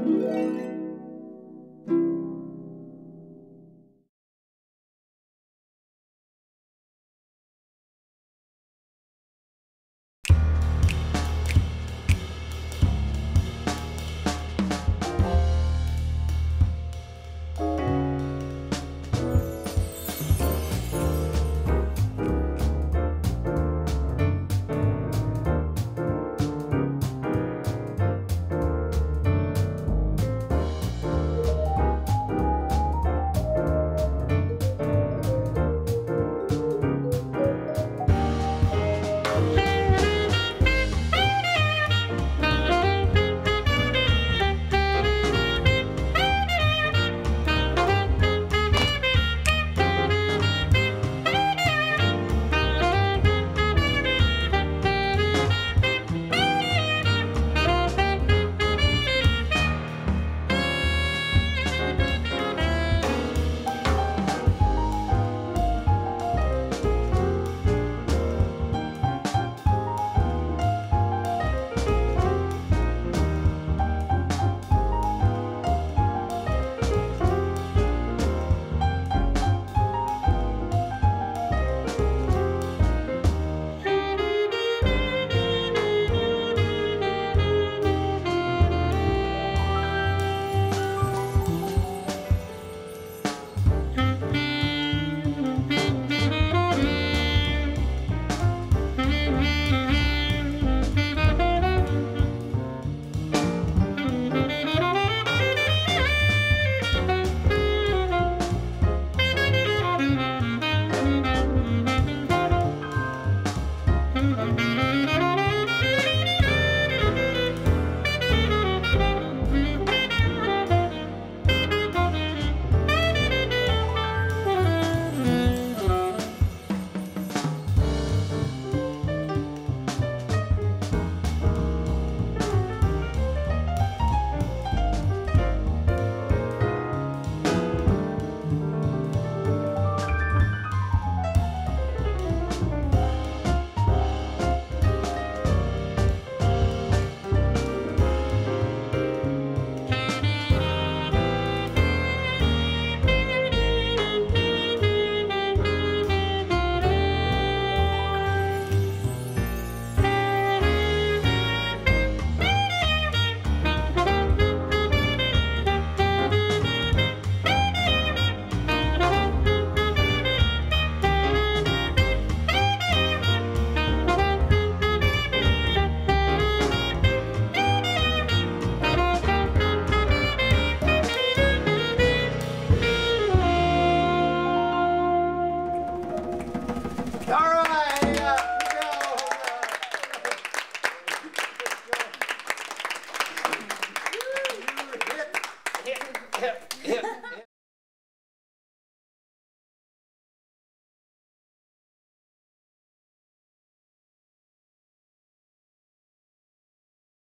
Música hip.